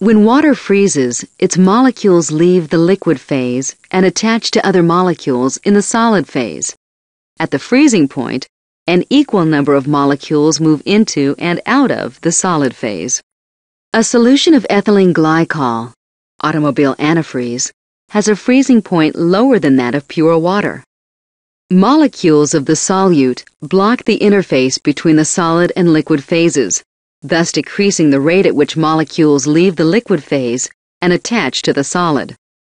When water freezes, its molecules leave the liquid phase and attach to other molecules in the solid phase. At the freezing point, an equal number of molecules move into and out of the solid phase. A solution of ethylene glycol, automobile antifreeze, has a freezing point lower than that of pure water. Molecules of the solute block the interface between the solid and liquid phases, thus decreasing the rate at which molecules leave the liquid phase and attach to the solid.